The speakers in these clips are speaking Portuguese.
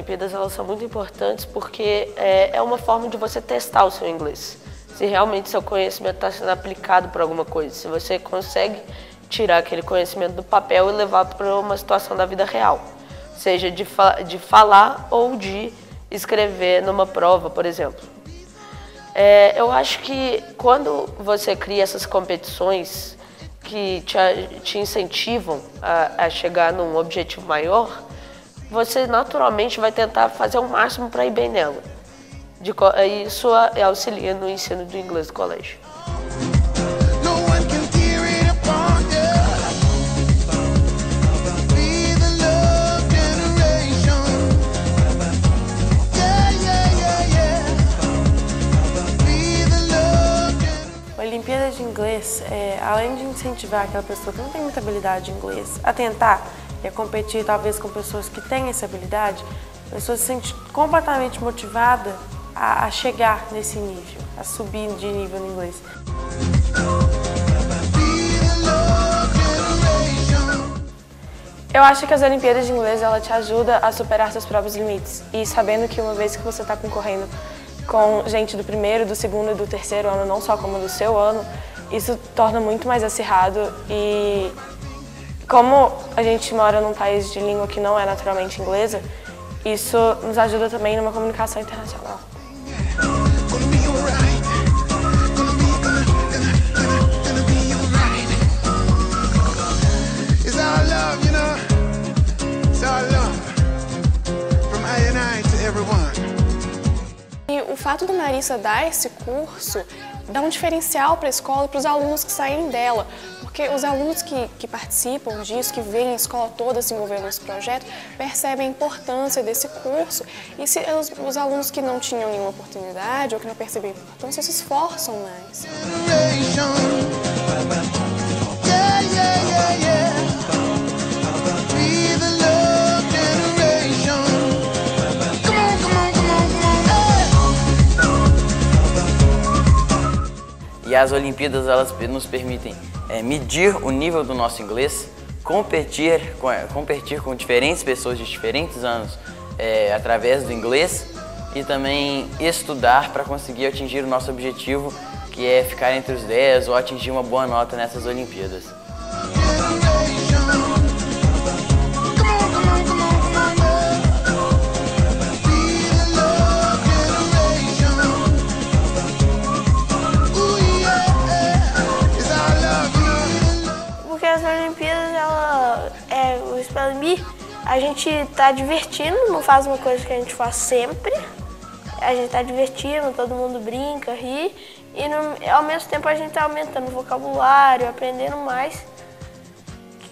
Olimpíadas elas são muito importantes porque é, é uma forma de você testar o seu inglês. Se realmente seu conhecimento está sendo aplicado para alguma coisa, se você consegue tirar aquele conhecimento do papel e levar para uma situação da vida real, seja de, fa de falar ou de escrever numa prova, por exemplo. É, eu acho que quando você cria essas competições que te, te incentivam a, a chegar num objetivo maior, você naturalmente vai tentar fazer o máximo para ir bem nela. De, isso auxilia no ensino do inglês do colégio. Olimpíada de Inglês, é, além de incentivar aquela pessoa que não tem muita habilidade em inglês a tentar e a competir talvez com pessoas que têm essa habilidade, a pessoa se sente completamente motivada a, a chegar nesse nível, a subir de nível no inglês. Eu acho que as Olimpíadas de Inglês ela te ajuda a superar seus próprios limites e sabendo que uma vez que você está concorrendo com gente do primeiro, do segundo e do terceiro ano, não só como do seu ano, isso torna muito mais acirrado e como a gente mora num país de língua que não é naturalmente inglesa, isso nos ajuda também numa comunicação internacional. E o fato do Marissa dar esse curso dá um diferencial para a escola e para os alunos que saem dela, porque os alunos que, que participam disso, que veem a escola toda se envolvendo nesse projeto, percebem a importância desse curso e se os, os alunos que não tinham nenhuma oportunidade ou que não percebiam a importância se esforçam mais. E as Olimpíadas elas nos permitem é, medir o nível do nosso inglês, competir com, é, competir com diferentes pessoas de diferentes anos é, através do inglês e também estudar para conseguir atingir o nosso objetivo, que é ficar entre os 10 ou atingir uma boa nota nessas Olimpíadas. A gente tá divertindo, não faz uma coisa que a gente faz sempre. A gente tá divertindo, todo mundo brinca, ri. E no, ao mesmo tempo a gente tá aumentando o vocabulário, aprendendo mais.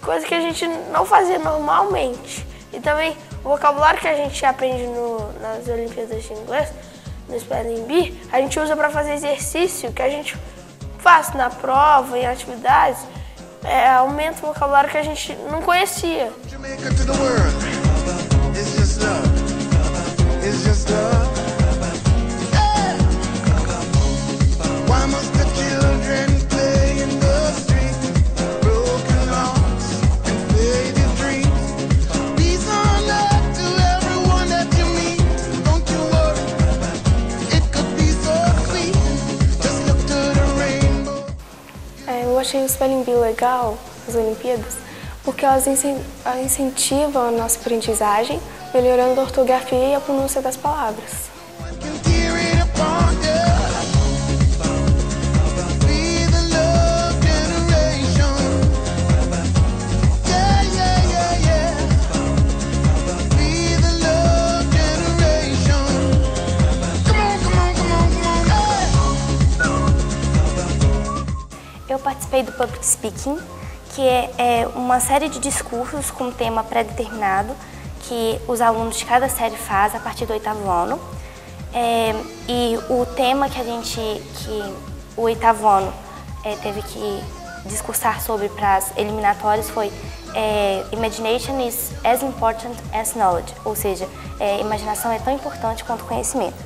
Coisa que a gente não fazia normalmente. E também o vocabulário que a gente aprende no, nas Olimpíadas de Inglês, no Spelling Bee, a gente usa para fazer exercício que a gente faz na prova, em atividades é, aumenta o vocabulário que a gente não conhecia. Achei o Spelling Bee legal, as Olimpíadas, porque elas incentivam a nossa aprendizagem, melhorando a ortografia e a pronúncia das palavras. Participei do Public Speaking, que é, é uma série de discursos com tema pré-determinado que os alunos de cada série faz a partir do oitavo ano. É, e o tema que a gente, que o oitavo ano é, teve que discursar sobre para as eliminatórias foi é, Imagination is as important as knowledge, ou seja, é, imaginação é tão importante quanto conhecimento.